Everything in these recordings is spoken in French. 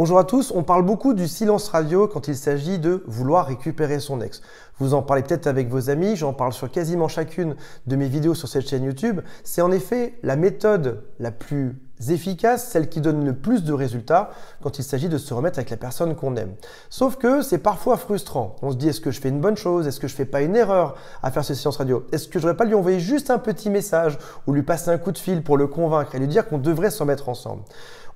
Bonjour à tous, on parle beaucoup du silence radio quand il s'agit de vouloir récupérer son ex. Vous en parlez peut-être avec vos amis, j'en parle sur quasiment chacune de mes vidéos sur cette chaîne YouTube. C'est en effet la méthode la plus efficace, celle qui donne le plus de résultats quand il s'agit de se remettre avec la personne qu'on aime. Sauf que c'est parfois frustrant. On se dit est-ce que je fais une bonne chose? Est-ce que je fais pas une erreur à faire ce silence radio? Est-ce que je devrais pas lui envoyer juste un petit message ou lui passer un coup de fil pour le convaincre et lui dire qu'on devrait se remettre ensemble?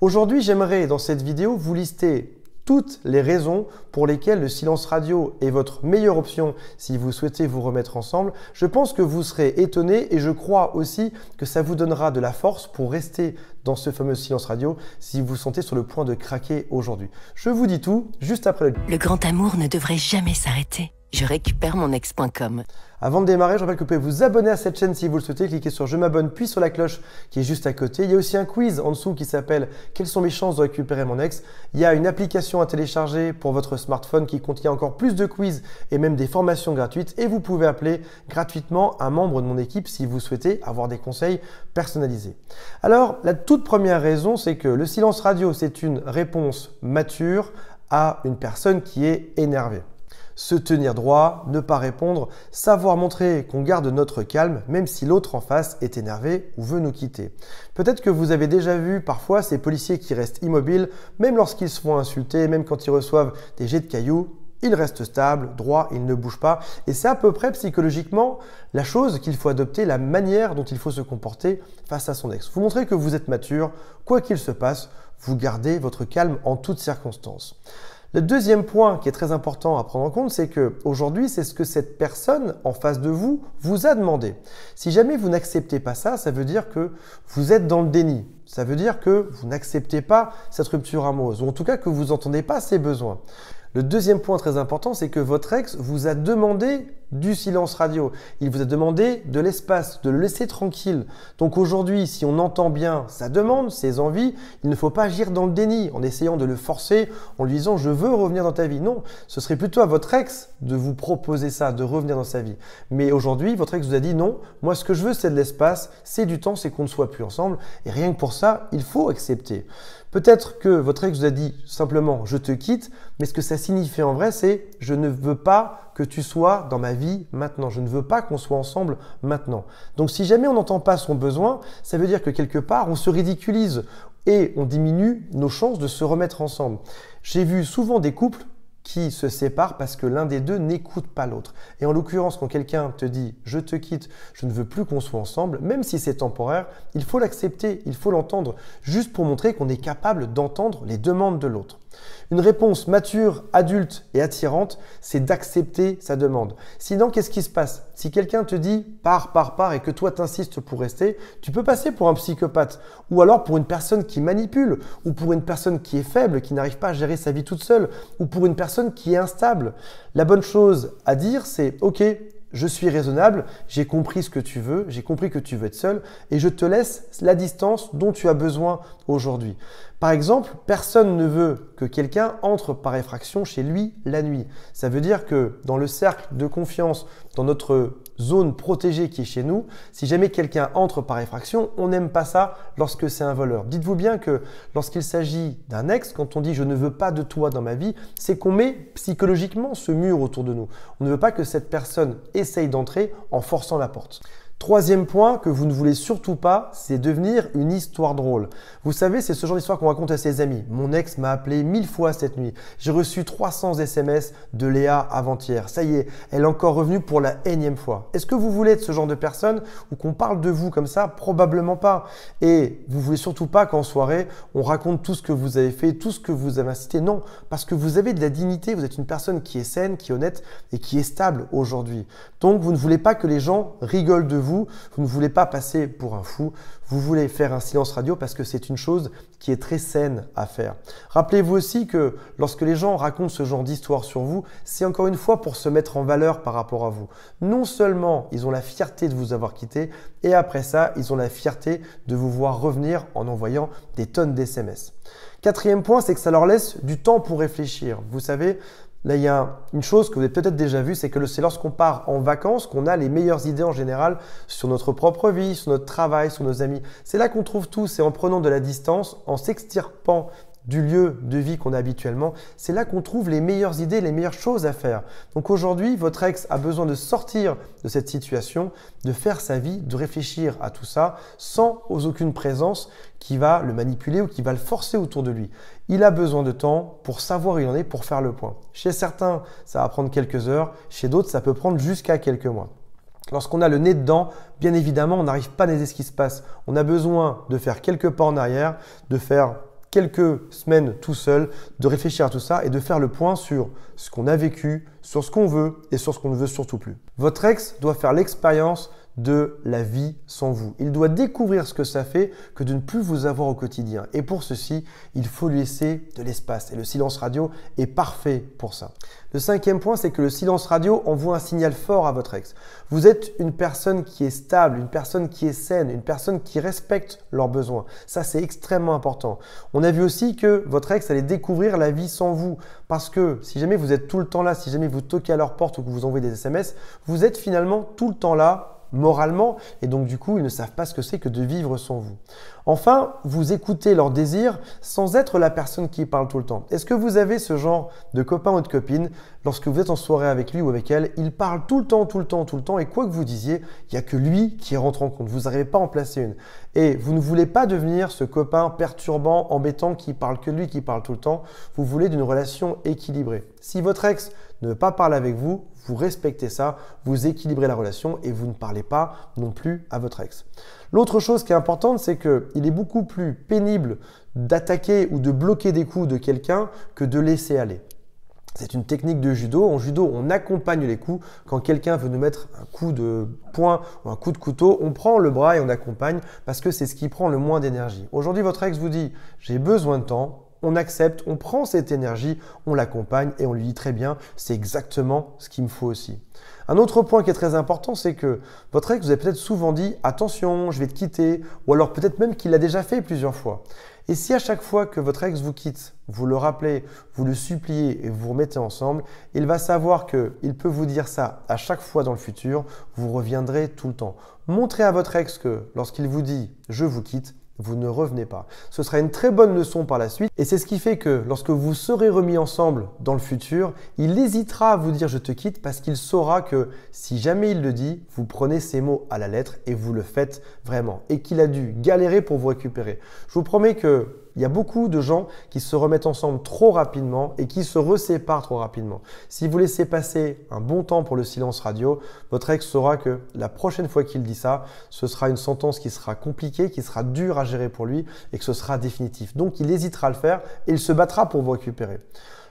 Aujourd'hui, j'aimerais dans cette vidéo vous lister toutes les raisons pour lesquelles le silence radio est votre meilleure option si vous souhaitez vous remettre ensemble. Je pense que vous serez étonné et je crois aussi que ça vous donnera de la force pour rester dans ce fameux silence radio si vous sentez sur le point de craquer aujourd'hui. Je vous dis tout juste après le... Le grand amour ne devrait jamais s'arrêter. Je récupère mon ex.com. Avant de démarrer, je rappelle que vous pouvez vous abonner à cette chaîne si vous le souhaitez. Cliquez sur Je m'abonne puis sur la cloche qui est juste à côté. Il y a aussi un quiz en dessous qui s'appelle Quelles sont mes chances de récupérer mon ex? Il y a une application à télécharger pour votre smartphone qui contient encore plus de quiz et même des formations gratuites. Et vous pouvez appeler gratuitement un membre de mon équipe si vous souhaitez avoir des conseils personnalisés. Alors, la toute première raison, c'est que le silence radio, c'est une réponse mature à une personne qui est énervée se tenir droit, ne pas répondre, savoir montrer qu'on garde notre calme même si l'autre en face est énervé ou veut nous quitter. Peut-être que vous avez déjà vu parfois ces policiers qui restent immobiles, même lorsqu'ils se font insulter, même quand ils reçoivent des jets de cailloux, ils restent stables, droits, ils ne bougent pas. Et c'est à peu près psychologiquement la chose qu'il faut adopter, la manière dont il faut se comporter face à son ex. Vous montrez que vous êtes mature, quoi qu'il se passe, vous gardez votre calme en toutes circonstances. Le deuxième point qui est très important à prendre en compte, c'est que aujourd'hui, c'est ce que cette personne en face de vous vous a demandé. Si jamais vous n'acceptez pas ça, ça veut dire que vous êtes dans le déni. Ça veut dire que vous n'acceptez pas cette rupture amoureuse, ou en tout cas que vous n'entendez pas ses besoins. Le deuxième point très important, c'est que votre ex vous a demandé du silence radio. Il vous a demandé de l'espace, de le laisser tranquille. Donc aujourd'hui, si on entend bien sa demande, ses envies, il ne faut pas agir dans le déni en essayant de le forcer, en lui disant je veux revenir dans ta vie. Non, ce serait plutôt à votre ex de vous proposer ça, de revenir dans sa vie. Mais aujourd'hui, votre ex vous a dit non, moi ce que je veux c'est de l'espace, c'est du temps, c'est qu'on ne soit plus ensemble. Et rien que pour ça, il faut accepter. Peut-être que votre ex vous a dit simplement je te quitte, mais ce que ça signifie en vrai, c'est je ne veux pas que tu sois dans ma vie maintenant. Je ne veux pas qu'on soit ensemble maintenant. Donc si jamais on n'entend pas son besoin, ça veut dire que quelque part, on se ridiculise et on diminue nos chances de se remettre ensemble. J'ai vu souvent des couples qui se séparent parce que l'un des deux n'écoute pas l'autre. Et en l'occurrence, quand quelqu'un te dit je te quitte, je ne veux plus qu'on soit ensemble, même si c'est temporaire, il faut l'accepter, il faut l'entendre, juste pour montrer qu'on est capable d'entendre les demandes de l'autre. Une réponse mature, adulte et attirante, c'est d'accepter sa demande. Sinon, qu'est-ce qui se passe? Si quelqu'un te dit pars, pars, pars et que toi t'insistes pour rester, tu peux passer pour un psychopathe ou alors pour une personne qui manipule ou pour une personne qui est faible, qui n'arrive pas à gérer sa vie toute seule ou pour une personne qui est instable. La bonne chose à dire, c'est OK, je suis raisonnable, j'ai compris ce que tu veux, j'ai compris que tu veux être seul et je te laisse la distance dont tu as besoin aujourd'hui. Par exemple, personne ne veut que quelqu'un entre par effraction chez lui la nuit. Ça veut dire que dans le cercle de confiance, dans notre zone protégée qui est chez nous, si jamais quelqu'un entre par effraction, on n'aime pas ça lorsque c'est un voleur. Dites-vous bien que lorsqu'il s'agit d'un ex, quand on dit je ne veux pas de toi dans ma vie, c'est qu'on met psychologiquement ce mur autour de nous. On ne veut pas que cette personne essaye d'entrer en forçant la porte. Troisième point que vous ne voulez surtout pas, c'est devenir une histoire drôle. Vous savez, c'est ce genre d'histoire qu'on raconte à ses amis. Mon ex m'a appelé mille fois cette nuit. J'ai reçu 300 SMS de Léa avant-hier. Ça y est, elle est encore revenue pour la énième fois. Est-ce que vous voulez être ce genre de personne ou qu'on parle de vous comme ça? Probablement pas. Et vous voulez surtout pas qu'en soirée, on raconte tout ce que vous avez fait, tout ce que vous avez incité. Non, parce que vous avez de la dignité, vous êtes une personne qui est saine, qui est honnête et qui est stable aujourd'hui. Donc, vous ne voulez pas que les gens rigolent de vous ne voulez pas passer pour un fou, vous voulez faire un silence radio parce que c'est une chose qui est très saine à faire. Rappelez-vous aussi que lorsque les gens racontent ce genre d'histoire sur vous, c'est encore une fois pour se mettre en valeur par rapport à vous. Non seulement ils ont la fierté de vous avoir quitté, et après ça, ils ont la fierté de vous voir revenir en envoyant des tonnes d'SMS. Quatrième point, c'est que ça leur laisse du temps pour réfléchir. Vous savez, Là, il y a une chose que vous avez peut-être déjà vue, c'est que c'est lorsqu'on part en vacances qu'on a les meilleures idées en général sur notre propre vie, sur notre travail, sur nos amis. C'est là qu'on trouve tout, c'est en prenant de la distance, en s'extirpant du lieu de vie qu'on a habituellement, c'est là qu'on trouve les meilleures idées, les meilleures choses à faire. Donc aujourd'hui, votre ex a besoin de sortir de cette situation, de faire sa vie, de réfléchir à tout ça sans aucune présence qui va le manipuler ou qui va le forcer autour de lui. Il a besoin de temps pour savoir où il en est, pour faire le point. Chez certains, ça va prendre quelques heures, chez d'autres, ça peut prendre jusqu'à quelques mois. Lorsqu'on a le nez dedans, bien évidemment, on n'arrive pas à analyser ce qui se passe. On a besoin de faire quelques pas en arrière, de faire quelques semaines tout seul, de réfléchir à tout ça et de faire le point sur ce qu'on a vécu, sur ce qu'on veut et sur ce qu'on ne veut surtout plus. Votre ex doit faire l'expérience de la vie sans vous. Il doit découvrir ce que ça fait que de ne plus vous avoir au quotidien. Et pour ceci, il faut lui laisser de l'espace. Et le silence radio est parfait pour ça. Le cinquième point, c'est que le silence radio envoie un signal fort à votre ex. Vous êtes une personne qui est stable, une personne qui est saine, une personne qui respecte leurs besoins. Ça, c'est extrêmement important. On a vu aussi que votre ex allait découvrir la vie sans vous. Parce que si jamais vous êtes tout le temps là, si jamais vous toquez à leur porte ou que vous envoyez des SMS, vous êtes finalement tout le temps là moralement, et donc du coup, ils ne savent pas ce que c'est que de vivre sans vous. Enfin, vous écoutez leurs désirs sans être la personne qui parle tout le temps. Est-ce que vous avez ce genre de copain ou de copine, lorsque vous êtes en soirée avec lui ou avec elle, il parle tout le temps, tout le temps, tout le temps, et quoi que vous disiez, il n'y a que lui qui rentre en compte. Vous n'arrivez pas à en placer une. Et vous ne voulez pas devenir ce copain perturbant, embêtant, qui parle que lui, qui parle tout le temps. Vous voulez d'une relation équilibrée. Si votre ex ne pas parler avec vous, vous respectez ça, vous équilibrez la relation et vous ne parlez pas non plus à votre ex. L'autre chose qui est importante, c'est qu'il est beaucoup plus pénible d'attaquer ou de bloquer des coups de quelqu'un que de laisser aller. C'est une technique de judo. En judo, on accompagne les coups. Quand quelqu'un veut nous mettre un coup de poing ou un coup de couteau, on prend le bras et on accompagne parce que c'est ce qui prend le moins d'énergie. Aujourd'hui, votre ex vous dit j'ai besoin de temps, on accepte, on prend cette énergie, on l'accompagne et on lui dit très bien, c'est exactement ce qu'il me faut aussi. Un autre point qui est très important, c'est que votre ex vous a peut-être souvent dit attention, je vais te quitter, ou alors peut-être même qu'il l'a déjà fait plusieurs fois. Et si à chaque fois que votre ex vous quitte, vous le rappelez, vous le suppliez et vous vous remettez ensemble, il va savoir qu'il peut vous dire ça à chaque fois dans le futur, vous reviendrez tout le temps. Montrez à votre ex que lorsqu'il vous dit je vous quitte, vous ne revenez pas. Ce sera une très bonne leçon par la suite et c'est ce qui fait que lorsque vous serez remis ensemble dans le futur, il hésitera à vous dire je te quitte parce qu'il saura que si jamais il le dit, vous prenez ces mots à la lettre et vous le faites vraiment et qu'il a dû galérer pour vous récupérer. Je vous promets que il y a beaucoup de gens qui se remettent ensemble trop rapidement et qui se reséparent trop rapidement. Si vous laissez passer un bon temps pour le silence radio, votre ex saura que la prochaine fois qu'il dit ça, ce sera une sentence qui sera compliquée, qui sera dure à gérer pour lui et que ce sera définitif. Donc il hésitera à le faire et il se battra pour vous récupérer.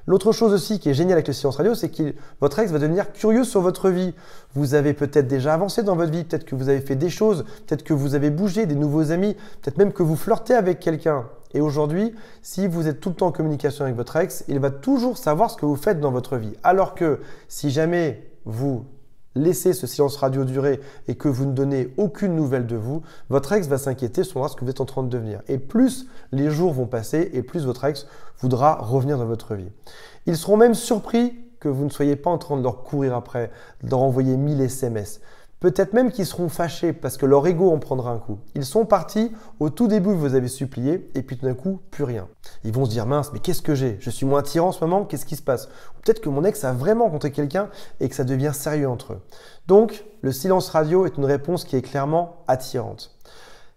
L'autre chose aussi qui est géniale avec le silence radio, c'est que votre ex va devenir curieux sur votre vie. Vous avez peut-être déjà avancé dans votre vie, peut-être que vous avez fait des choses, peut-être que vous avez bougé, des nouveaux amis, peut-être même que vous flirtez avec quelqu'un. Et aujourd'hui, si vous êtes tout le temps en communication avec votre ex, il va toujours savoir ce que vous faites dans votre vie. Alors que si jamais vous laissez ce silence radio durer et que vous ne donnez aucune nouvelle de vous, votre ex va s'inquiéter sur ce que vous êtes en train de devenir. Et plus les jours vont passer et plus votre ex voudra revenir dans votre vie. Ils seront même surpris que vous ne soyez pas en train de leur courir après, de leur envoyer 1000 SMS. Peut-être même qu'ils seront fâchés parce que leur ego en prendra un coup. Ils sont partis, au tout début vous avez supplié, et puis tout d'un coup, plus rien. Ils vont se dire mince, mais qu'est-ce que j'ai? Je suis moins attirant en ce moment, qu'est-ce qui se passe? Peut-être que mon ex a vraiment rencontré quelqu'un et que ça devient sérieux entre eux. Donc, le silence radio est une réponse qui est clairement attirante.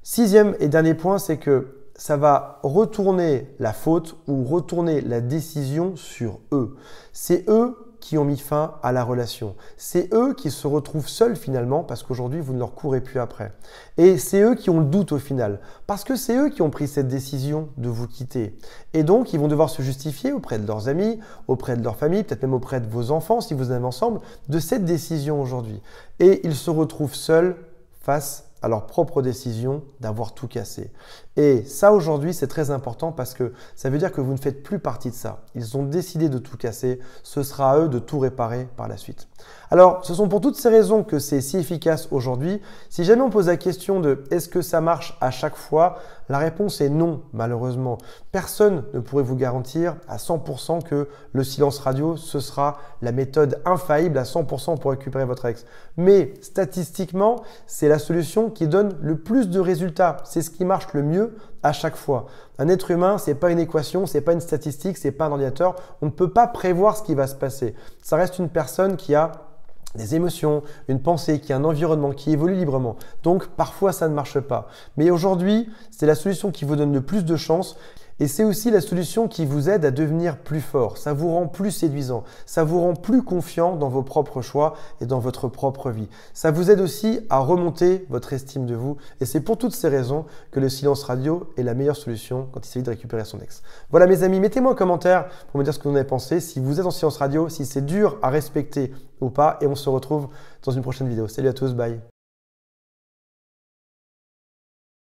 Sixième et dernier point, c'est que ça va retourner la faute ou retourner la décision sur eux. C'est eux qui ont mis fin à la relation. C'est eux qui se retrouvent seuls finalement parce qu'aujourd'hui vous ne leur courez plus après. Et c'est eux qui ont le doute au final parce que c'est eux qui ont pris cette décision de vous quitter. Et donc ils vont devoir se justifier auprès de leurs amis, auprès de leur famille, peut-être même auprès de vos enfants si vous en avez ensemble, de cette décision aujourd'hui. Et ils se retrouvent seuls face à leur propre décision d'avoir tout cassé. Et ça aujourd'hui c'est très important parce que ça veut dire que vous ne faites plus partie de ça. Ils ont décidé de tout casser, ce sera à eux de tout réparer par la suite. Alors ce sont pour toutes ces raisons que c'est si efficace aujourd'hui. Si jamais on pose la question de est-ce que ça marche à chaque fois, la réponse est non malheureusement. Personne ne pourrait vous garantir à 100% que le silence radio ce sera la méthode infaillible à 100% pour récupérer votre ex. Mais statistiquement c'est la solution qui donne le plus de résultats. C'est ce qui marche le mieux à chaque fois. Un être humain, c'est pas une équation, c'est pas une statistique, c'est pas un ordinateur. On ne peut pas prévoir ce qui va se passer. Ça reste une personne qui a des émotions, une pensée, qui a un environnement qui évolue librement. Donc parfois ça ne marche pas. Mais aujourd'hui, c'est la solution qui vous donne le plus de chances. Et c'est aussi la solution qui vous aide à devenir plus fort. Ça vous rend plus séduisant. Ça vous rend plus confiant dans vos propres choix et dans votre propre vie. Ça vous aide aussi à remonter votre estime de vous. Et c'est pour toutes ces raisons que le silence radio est la meilleure solution quand il s'agit de récupérer son ex. Voilà mes amis, mettez-moi un commentaire pour me dire ce que vous en avez pensé. Si vous êtes en silence radio, si c'est dur à respecter ou pas. Et on se retrouve dans une prochaine vidéo. Salut à tous, bye.